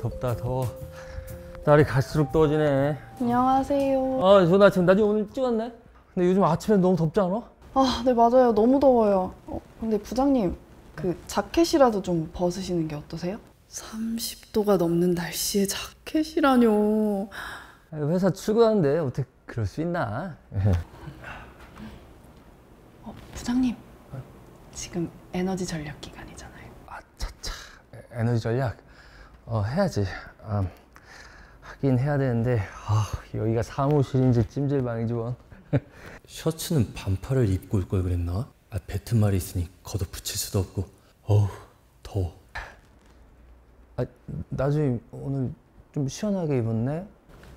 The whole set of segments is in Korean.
덥다 더워 날이 갈수록 더워지네 안녕하세요. 아 좋은 아침 나 지금 오늘 찍었네 근데 요즘 아침에 너무 덥지 않아? 아, 네 맞아요. 너무 더워요. 어, 근데 부장님, 그 자켓이라도 좀 벗으시는 게 어떠세요? 30도가 넘는 날씨에 자켓이라뇨. 아, 회사 출근하는데 어떻게 그럴 수 있나 어, 부장님, 지금 에너지 전략 기간이잖아요. 아차차 에너지 전략 어 해야지 아, 하긴 해야 되는데 아 여기가 사무실인지 찜질방인지 원 셔츠는 반팔을 입고 올 걸 그랬나? 아, 배트 말이 있으니 걷어 붙일 수도 없고 어우 더워 아, 나중에 오늘 좀 시원하게 입었네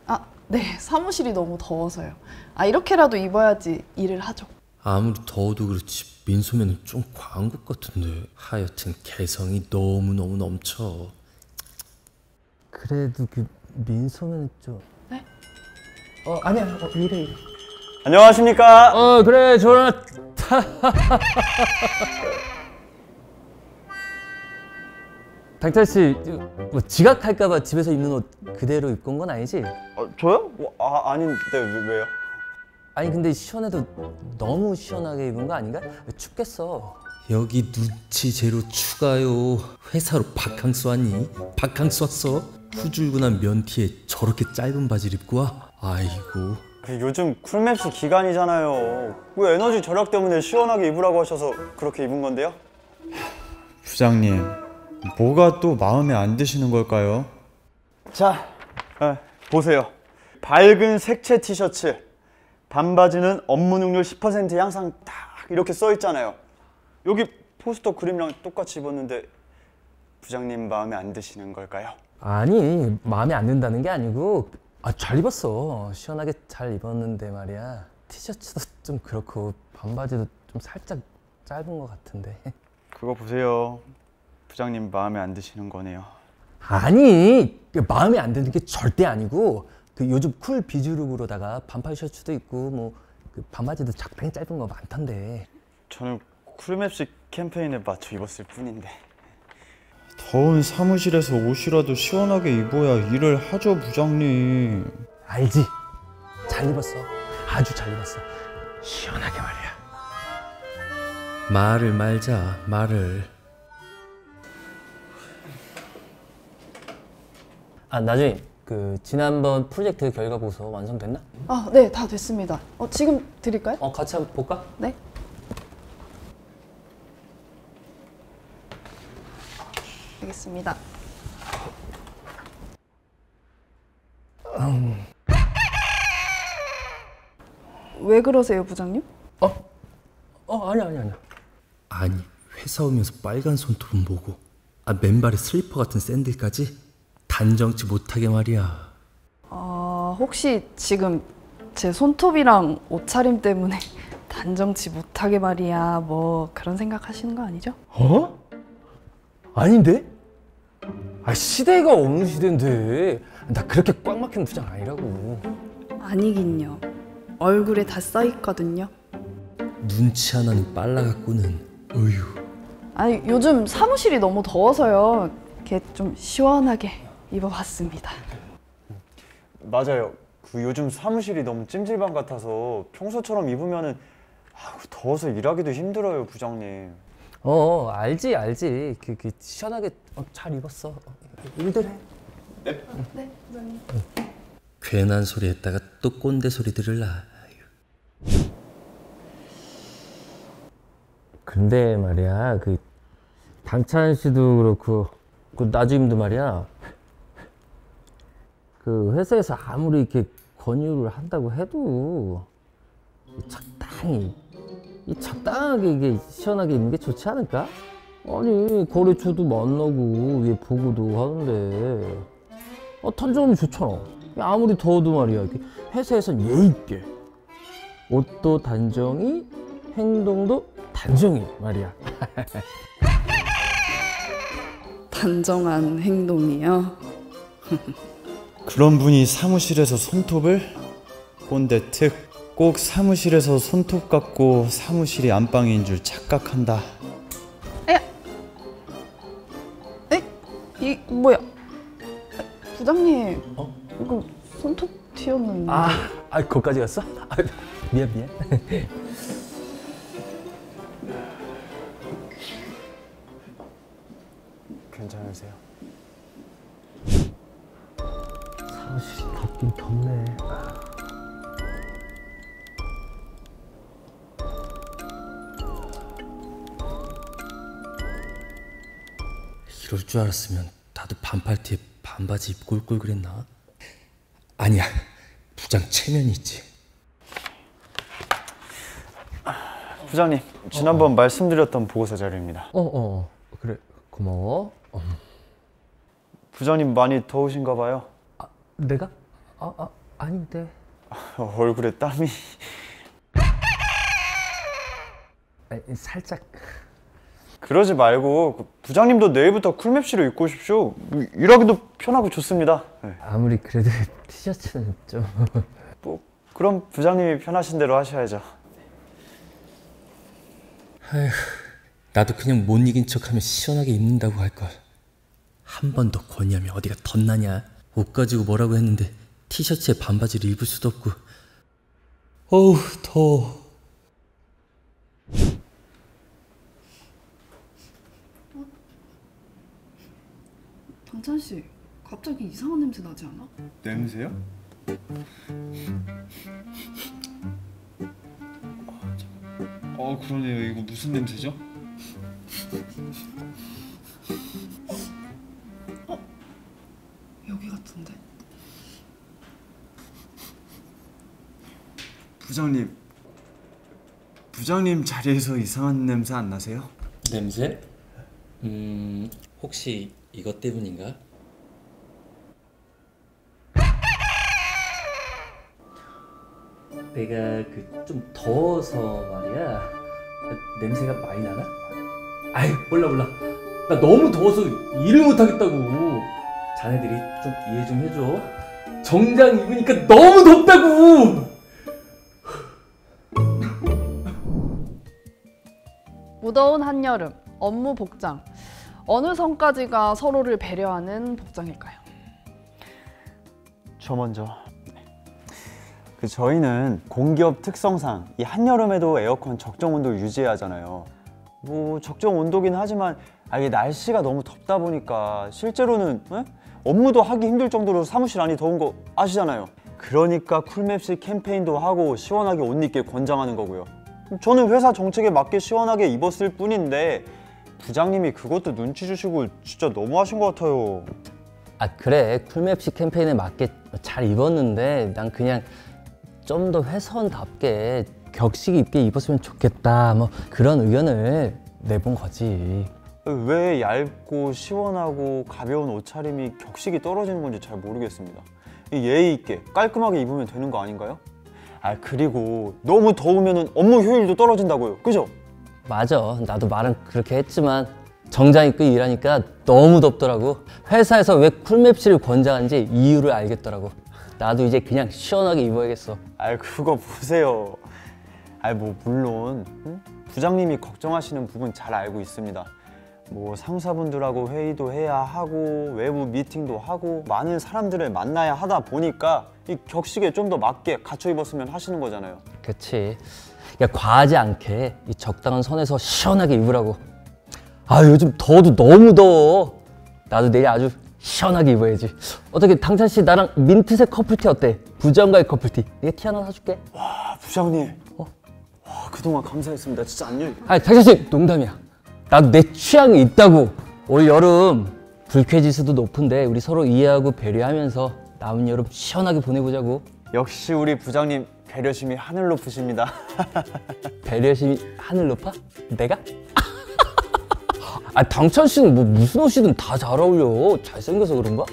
아, 네. 사무실이 너무 더워서요. 아, 이렇게라도 입어야지 일을 하죠. 아무리 더워도 그렇지 민소매는 좀 과한 것 같은데 하여튼 개성이 너무너무 넘쳐 그래도 그 민소매는 좀 네? 어 아니야 어, 이래 이래 안녕하십니까? 어 그래 좋아 당찬 씨뭐 지각할까봐 집에서 입는 옷 그대로 입고 온 건 아니지? 어, 저요? 어, 아 아닌데 왜, 왜요? 아니 근데 시원해도 너무 시원하게 입은 거 아닌가? 춥겠어 여기 눈치 제로 추가요 회사로 바캉스 왔니? 바캉스 왔어? 후줄근한 면티에 저렇게 짧은 바지를 입고 와? 아이고 그 요즘 쿨맵스 기간이잖아요. 왜 에너지 절약 때문에 시원하게 입으라고 하셔서 그렇게 입은 건데요? 부장님, 뭐가 또 마음에 안 드시는 걸까요? 자, 예, 보세요. 밝은 색채 티셔츠, 반바지는 업무 능률 10% 향상 딱 이렇게 써 있잖아요. 여기 포스터 그림이랑 똑같이 입었는데 부장님 마음에 안 드시는 걸까요? 아니 마음에 안 든다는 게 아니고 아, 잘 입었어 시원하게 잘 입었는데 말이야 티셔츠도 좀 그렇고 반바지도 좀 살짝 짧은 것 같은데 그거 보세요. 부장님 마음에 안 드시는 거네요. 아니 그 마음에 안 드는 게 절대 아니고 그 요즘 cool biz look으로다가 반팔 셔츠도 있고 뭐 그 반바지도 적당히 짧은 거 많던데 저는 쿨맵스 캠페인에 맞춰 입었을 뿐인데. 더운 사무실에서 옷이라도 시원하게 입어야 일을 하죠, 부장님. 알지 잘 입었어 아주 잘 입었어 시원하게 말이야 말을 말자 말을 아 나중에 그 지난번 프로젝트 결과 보고서 완성됐나? 아, 네, 다 됐습니다. 어, 지금 드릴까요? 어 같이 한번 볼까? 네. 알겠습니다. 왜 그러세요, 부장님? 어 아니야 아니야 아니야 아니 회사 오면서 빨간 손톱은 뭐고 아 맨발에 슬리퍼 같은 샌들까지 단정치 못하게 말이야 아, 혹시 지금 제 손톱이랑 옷차림 때문에 단정치 못하게 말이야, 뭐 그런 생각하시는 거 아니죠? 어? 아닌데? 아 시대가 어느 시대인데 나 그렇게 꽉 막힌 부장 아니라고 아니긴요. 얼굴에 다 써 있거든요. 눈치 하나는 빨라갖고는 어휴 아니 요즘 사무실이 너무 더워서요. 이렇게 좀 시원하게 입어봤습니다. 맞아요. 그 요즘 사무실이 너무 찜질방 같아서 평소처럼 입으면은 아, 더워서 일하기도 힘들어요, 부장님. 어 알지 알지. 그, 그 시원하게 어, 잘 입었어. 어, 일들 해. 네, 부장님. 괜한 소리 했다가 또 꼰대 소리 들을라. 근데 말이야 그 당찬 씨도 그렇고 그 나주임도 말이야. 그 회사에서 아무리 이렇게 권유를 한다고 해도 이 적당히 이 적당하게 이게 시원하게 입는 게 좋지 않을까? 아니 거래처도 만나고 위에 보고도 하는데 어 단정하면 좋잖아 아무리 더워도 말이야 이렇게 회사에선 예의 있게 옷도 단정히 행동도 단정히 말이야 단정한 행동이요. 그런 분이 사무실에서 손톱을? 꼰대 특. 꼭 사무실에서 손톱 갖고 사무실이 안방인 줄 착각한다. 에? 이 뭐야? 부장님. 어? 이거 손톱 튀었는데. 아, 아 거기까지 갔어? 아, 미안 미안. 괜찮으세요? 이럴 줄 알았으면 나도 반팔티에 반바지 입고 올 걸 그랬나? 아니야 부장 체면이 있지 부장님, 지난번 말씀드렸던 보고서 자료입니다. 어, 어, 그래 고마워. 어. 부장님 많이 더우신가 봐요. 내가? 아, 아 아닌데. 어, 얼굴에 땀이. 살짝. 그러지 말고 그 부장님도 내일부터 쿨맵시로 입고 오십시오. 일하기도 편하고 좋습니다. 네. 아무리 그래도 티셔츠는 좀. 뭐 그럼 부장님이 편하신 대로 하셔야죠. 나도 그냥 못 이긴 척하면 시원하게 입는다고 할걸 한 번 더 권유하면 어디가 덧나냐 옷 가지고 뭐라고 했는데 티셔츠에 반바지를 입을 수도 없고 어우 더워 당찬 씨, 갑자기 이상한 냄새 나지 않아? 냄새요? 어 그러네요. 이거 무슨 냄새죠? 여기 같은데. 부장님. 부장님 자리에서 이상한 냄새 안 나세요? 냄새? 음 혹시 이것 때문인가? 내가 그 좀 더워서 말이야. 냄새가 많이 나나? 아이 몰라 몰라. 나 너무 더워서 일을 못 하겠다고. 자네들이 좀 이해 좀 해줘. 정장 입으니까 너무 덥다고. 무더운 한여름, 업무 복장. 어느 선까지가 서로를 배려하는 복장일까요? 저 먼저. 네. 그 저희는 공기업 특성상 이 한여름에도 에어컨 적정 온도를 유지해야 하잖아요. 뭐 적정 온도긴 하지만 아, 이게 날씨가 너무 덥다 보니까 실제로는 에? 업무도 하기 힘들 정도로 사무실 안이 더운 거 아시잖아요. 그러니까 쿨맵시 캠페인도 하고 시원하게 옷 입길 권장하는 거고요. 저는 회사 정책에 맞게 시원하게 입었을 뿐인데 부장님이 그것도 눈치 주시고 진짜 너무하신 것 같아요. 아 그래 쿨맵시 캠페인에 맞게 잘 입었는데 난 그냥 좀 더 회사원답게 격식 있게 입었으면 좋겠다 뭐 그런 의견을 내본 거지 왜 얇고 시원하고 가벼운 옷차림이 격식이 떨어지는 건지 잘 모르겠습니다. 이 예의 있게 깔끔하게 입으면 되는 거 아닌가요? 아 그리고 너무 더우면 업무 효율도 떨어진다고요. 그죠? 맞아 나도 말은 그렇게 했지만 정장 입고 일하니까 너무 덥더라고 회사에서 왜 쿨맵시를 권장하는지 이유를 알겠더라고 나도 이제 그냥 시원하게 입어야겠어 아 그거 보세요. 아뭐 물론 응? 부장님이 걱정하시는 부분 잘 알고 있습니다. 뭐 상사분들하고 회의도 해야 하고 외부 미팅도 하고 많은 사람들을 만나야 하다 보니까 이 격식에 좀 더 맞게 갖춰 입었으면 하시는 거잖아요. 그치 야 과하지 않게 이 적당한 선에서 시원하게 입으라고. 아 요즘 더워도 너무 더워. 나도 내일 아주 시원하게 입어야지. 어떻게 당찬 씨 나랑 민트색 커플티 어때? 부장과의 커플티. 내가 티 하나 사줄게. 아 부장님. 와 그동안 감사했습니다. 진짜 안녕. 아니 당찬 씨 농담이야. 나도 내 취향이 있다고. 올 여름 불쾌지수도 높은데 우리 서로 이해하고 배려하면서 남은 여름 시원하게 보내보자고. 역시 우리 부장님 배려심이 하늘 높으십니다. 배려심이 하늘 높아? 내가? 아 당찬 씨는 뭐 무슨 옷이든 다 잘 어울려 잘생겨서 그런가?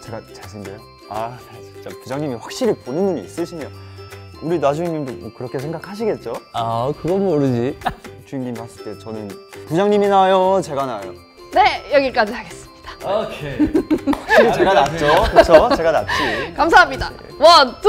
제가 잘생겨요? 아 진짜 부장님이 확실히 보는 눈이 있으시네요. 우리 나주임님도 뭐 그렇게 생각하시겠죠? 아 그건 모르지 주임님 봤을 때 저는 부장님이 나아요, 제가 나아요. 네, 여기까지 하겠습니다. 오케이 확실히 제가 낫죠, 그렇죠? 제가 낫지. 감사합니다. One, two!